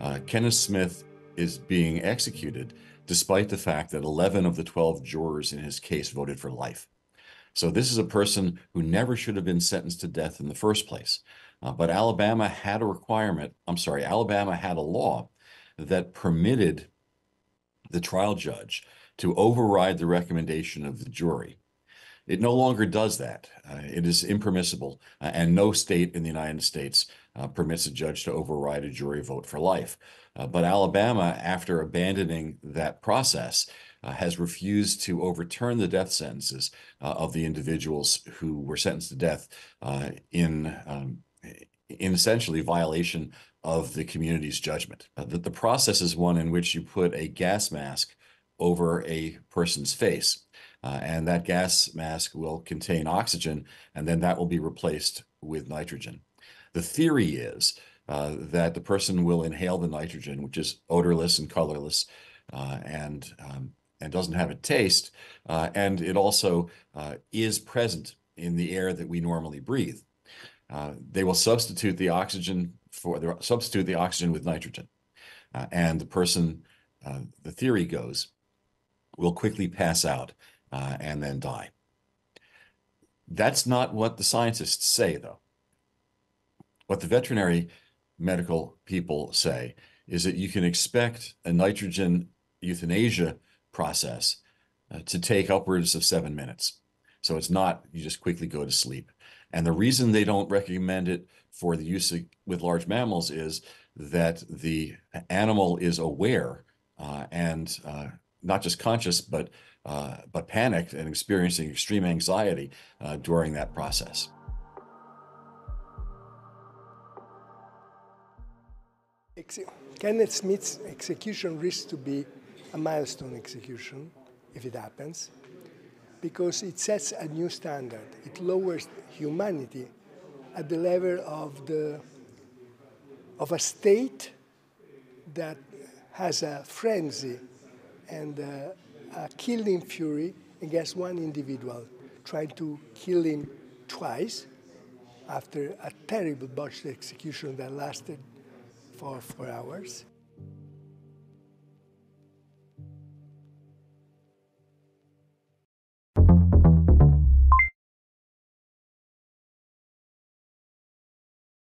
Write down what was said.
Uh, Kenneth Smith is being executed despite the fact that 11 of the 12 jurors in his case voted for life. So this is a person who never should have been sentenced to death in the first place. Uh, but Alabama had a requirement, I'm sorry, Alabama had a law that permitted the trial judge to override the recommendation of the jury. It no longer does that. Uh, it is impermissible, uh, and no state in the United States uh, permits a judge to override a jury vote for life. Uh, but Alabama, after abandoning that process, uh, has refused to overturn the death sentences uh, of the individuals who were sentenced to death in um, in essentially violation of the community's judgment. that the process is one in which you put a gas mask over a person's face. Uh, and that gas mask will contain oxygen, and then that will be replaced with nitrogen. The theory is uh, that the person will inhale the nitrogen, which is odorless and colorless, uh, and um, and doesn't have a taste, uh, and it also uh, is present in the air that we normally breathe. Uh, they will substitute the oxygen for substitute the oxygen with nitrogen, and the person, the theory goes, will quickly pass out uh, and then die. That's not what the scientists say, though. What the veterinary medical people say is that you can expect a nitrogen euthanasia process uh, to take upwards of seven minutes. So it's not you just quickly go to sleep. And the reason they don't recommend it for the use of, with large mammals is that the animal is aware uh, and uh, not just conscious, but uh, but panicked and experiencing extreme anxiety uh, during that process. Kenneth Smith's execution risks to be a milestone execution if it happens, because it sets a new standard. It lowers humanity at the level of the of a state that has a frenzy and uh, a killing fury against one individual, trying to kill him twice after a terrible botched execution that lasted for four hours.